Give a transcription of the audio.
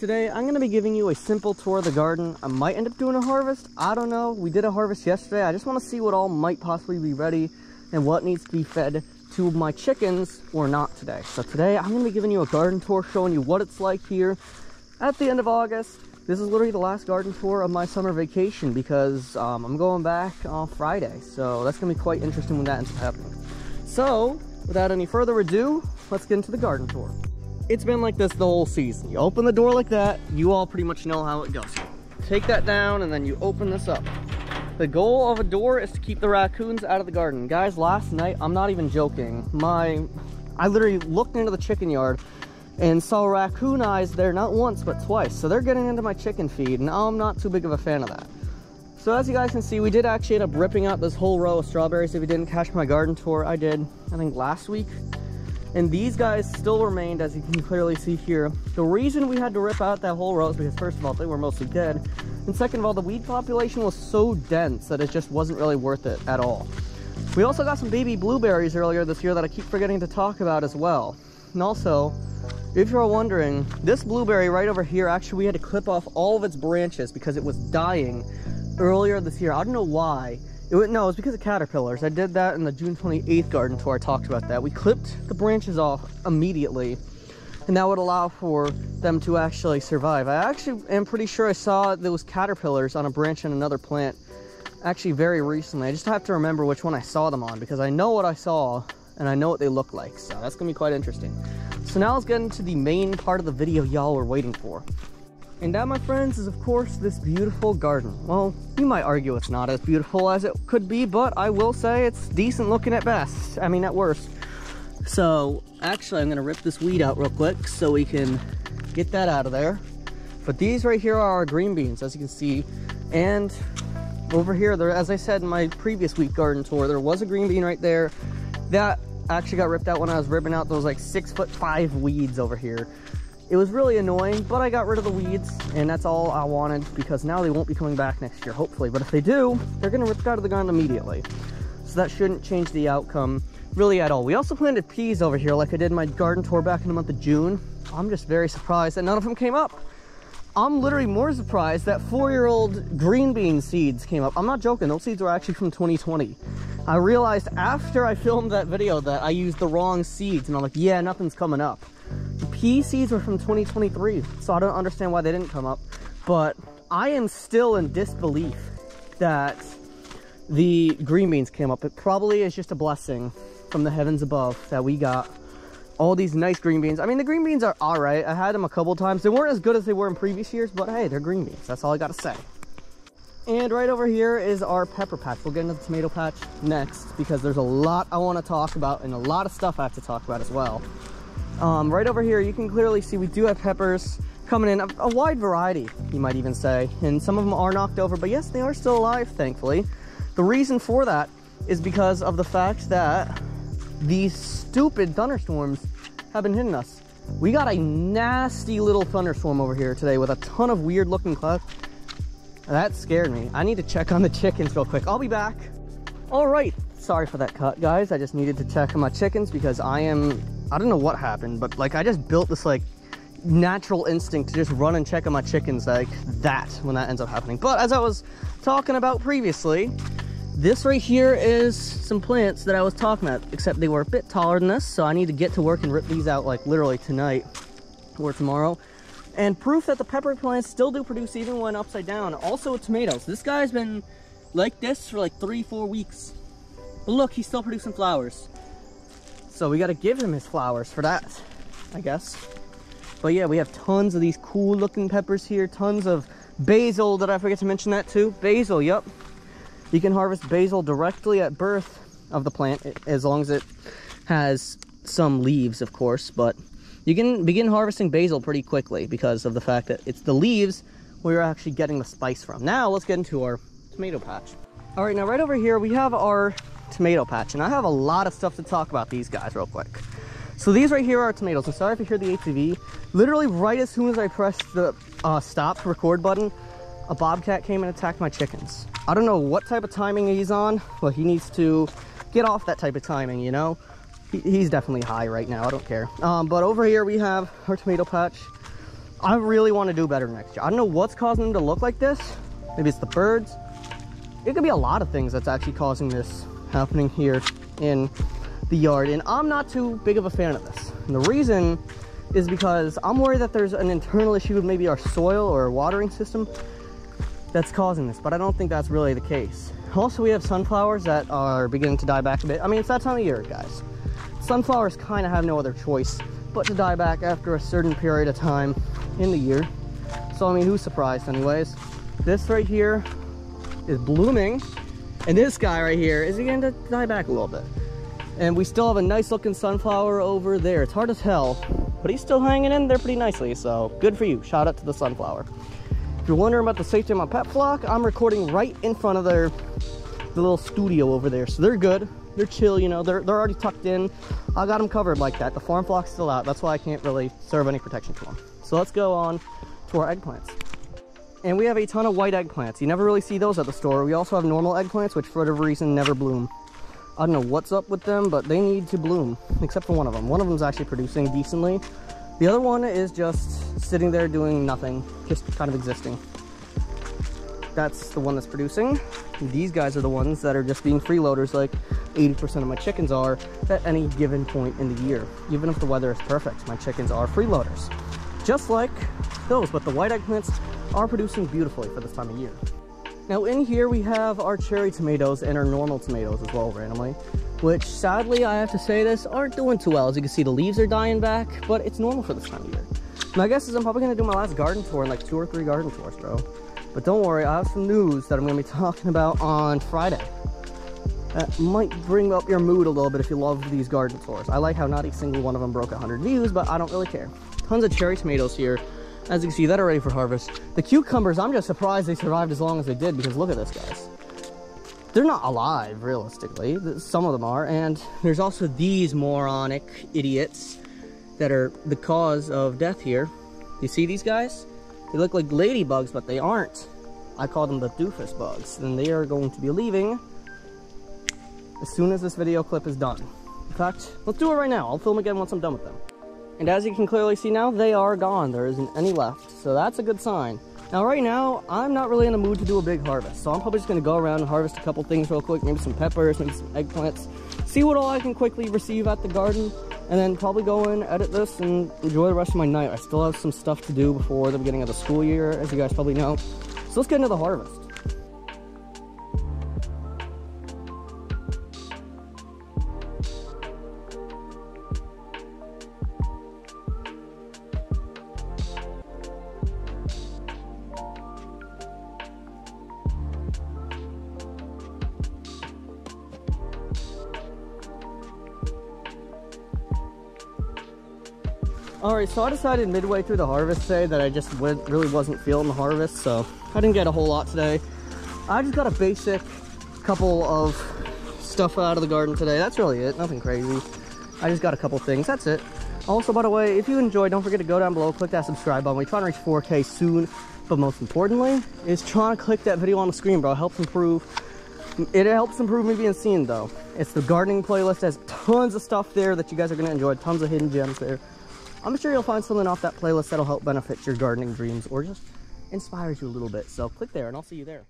Today, I'm going to be giving you a simple tour of the garden. I might end up doing a harvest. I don't know. We did a harvest yesterday. I just want to see what all might possibly be ready and what needs to be fed to my chickens or not today. So today, I'm going to be giving you a garden tour, showing you what it's like here at the end of August. This is literally the last garden tour of my summer vacation because um, I'm going back on Friday. So that's going to be quite interesting when that ends up happening. So, without any further ado, let's get into the garden tour it's been like this the whole season. You open the door like that, you all pretty much know how it goes. Take that down and then you open this up. The goal of a door is to keep the raccoons out of the garden. Guys, last night, I'm not even joking, my, I literally looked into the chicken yard and saw raccoon eyes there not once but twice. So they're getting into my chicken feed and I'm not too big of a fan of that. So as you guys can see, we did actually end up ripping out this whole row of strawberries. If you didn't catch my garden tour, I did, I think last week. And these guys still remained, as you can clearly see here. The reason we had to rip out that whole row is because first of all, they were mostly dead. And second of all, the weed population was so dense that it just wasn't really worth it at all. We also got some baby blueberries earlier this year that I keep forgetting to talk about as well. And also, if you're wondering, this blueberry right over here, actually we had to clip off all of its branches because it was dying earlier this year. I don't know why. It no, it was because of caterpillars. I did that in the June 28th garden tour. I talked about that. We clipped the branches off immediately, and that would allow for them to actually survive. I actually am pretty sure I saw those caterpillars on a branch in another plant actually very recently. I just have to remember which one I saw them on because I know what I saw and I know what they look like. So that's going to be quite interesting. So now let's get into the main part of the video y'all were waiting for. And that, my friends, is of course this beautiful garden. Well, you might argue it's not as beautiful as it could be, but I will say it's decent looking at best. I mean, at worst. So, actually, I'm gonna rip this weed out real quick so we can get that out of there. But these right here are our green beans, as you can see. And over here, there, as I said in my previous week garden tour, there was a green bean right there. That actually got ripped out when I was ripping out those like six foot five weeds over here. It was really annoying, but I got rid of the weeds, and that's all I wanted because now they won't be coming back next year, hopefully. But if they do, they're gonna rip out of the ground immediately. So that shouldn't change the outcome really at all. We also planted peas over here like I did in my garden tour back in the month of June. I'm just very surprised that none of them came up. I'm literally more surprised that four-year-old green bean seeds came up. I'm not joking, those seeds were actually from 2020. I realized after I filmed that video that I used the wrong seeds and I'm like, yeah, nothing's coming up. Seeds were from 2023, so I don't understand why they didn't come up. But I am still in disbelief that the green beans came up. It probably is just a blessing from the heavens above that we got all these nice green beans. I mean, the green beans are all right. I had them a couple times. They weren't as good as they were in previous years, but hey, they're green beans. That's all I got to say. And right over here is our pepper patch. We'll get into the tomato patch next because there's a lot I want to talk about and a lot of stuff I have to talk about as well. Um, right over here, you can clearly see we do have peppers coming in, a, a, wide variety, you might even say. And some of them are knocked over, but yes, they are still alive, thankfully. The reason for that is because of the fact that these stupid thunderstorms have been hitting us. We got a nasty little thunderstorm over here today with a ton of weird looking clouds. That scared me. I need to check on the chickens real quick. I'll be back. All right. Sorry for that cut, guys. I just needed to check on my chickens because I am I don't know what happened, but like I just built this like natural instinct to just run and check on my chickens like that when that ends up happening. But as I was talking about previously, this right here is some plants that I was talking about, except they were a bit taller than this, so I need to get to work and rip these out like literally tonight or tomorrow. And proof that the pepper plants still do produce even when upside down. Also tomatoes. This guy's been like this for like three, four weeks. But look, he's still producing flowers. So we got to give him his flowers for that, I guess. But yeah, we have tons of these cool looking peppers here. Tons of basil. Did I forget to mention that too? Basil, yep. You can harvest basil directly at birth of the plant as long as it has some leaves, of course. But you can begin harvesting basil pretty quickly because of the fact that it's the leaves you're actually getting the spice from. Now let's get into our tomato patch. All right, now right over here we have our tomato patch. And I have a lot of stuff to talk about these guys real quick. So these right here are tomatoes. I'm sorry if you hear the ATV. Literally right as soon as I pressed the uh, stop record button, a bobcat came and attacked my chickens. I don't know what type of timing he's on, but he needs to get off that type of timing, you know? He, he's definitely high right now, I don't care. Um, but over here we have our tomato patch. I really want to do better next year. I don't know what's causing them to look like this. Maybe it's the birds. It could be a lot of things that's actually causing this happening here in the yard. And I'm not too big of a fan of this. And the reason is because I'm worried that there's an internal issue with maybe our soil or our watering system that's causing this, but I don't think that's really the case. Also, we have sunflowers that are beginning to die back a bit. I mean, it's that time of year, guys. Sunflowers kind of have no other choice but to die back after a certain period of time in the year. So, I mean, who's surprised anyways? This right here is blooming, and this guy right here is beginning to die back a little bit. And we still have a nice looking sunflower over there. It's hard to tell, but he's still hanging in there pretty nicely. So good for you. Shout out to the sunflower. If you're wondering about the safety of my pet flock, I'm recording right in front of their the little studio over there. So they're good. They're chill, you know, they're, they're already tucked in. I got them covered like that. The farm flock's still out. That's why I can't really serve any protection to them. So let's go on to our eggplants. And we have a ton of white eggplants. You never really see those at the store. We also have normal eggplants, which for whatever reason never bloom. I don't know what's up with them, but they need to bloom, except for one of them. One of them is actually producing decently. The other one is just sitting there doing nothing, just kind of existing. That's the one that's producing. These guys are the ones that are just being freeloaders like 80% of my chickens are at any given point in the year. Even if the weather is perfect, my chickens are freeloaders. Just like those, but the white eggplants are producing beautifully for this time of year. Now in here we have our cherry tomatoes and our normal tomatoes as well randomly, which sadly I have to say this aren't doing too well. As you can see the leaves are dying back, but it's normal for this time of year. My guess is I'm probably gonna do my last garden tour in like two or three garden tours, bro. But don't worry, I have some news that I'm gonna be talking about on Friday. That might bring up your mood a little bit if you love these garden tours. I like how not a single one of them broke 100 views, but I don't really care. Tons of cherry tomatoes here as you can see, that are ready for harvest. The cucumbers, I'm just surprised they survived as long as they did because look at this, guys. They're not alive, realistically. Some of them are. And there's also these moronic idiots that are the cause of death here. You see these guys? They look like ladybugs, but they aren't. I call them the doofus bugs. And they are going to be leaving as soon as this video clip is done. In fact, let's do it right now. I'll film again once I'm done with them. And as you can clearly see now, they are gone. There isn't any left. So that's a good sign. Now right now, I'm not really in the mood to do a big harvest. So I'm probably just gonna go around and harvest a couple things real quick. Maybe some peppers, maybe some eggplants. See what all I can quickly receive at the garden. And then probably go in, edit this, and enjoy the rest of my night. I still have some stuff to do before the beginning of the school year, as you guys probably know. So let's get into the harvest. Alright, so I decided midway through the harvest today that I just went, really wasn't feeling the harvest, so I didn't get a whole lot today. I just got a basic couple of stuff out of the garden today. That's really it, nothing crazy. I just got a couple things, that's it. Also, by the way, if you enjoyed, don't forget to go down below, click that subscribe button. We're trying to reach 4K soon, but most importantly, is trying to click that video on the screen, bro. It helps improve. It helps improve me being seen, though. It's the gardening playlist. has tons of stuff there that you guys are to enjoy. Tons of hidden gems there. I'm sure you'll find something off that playlist that'll help benefit your gardening dreams or just inspires you a little bit. So click there and I'll see you there.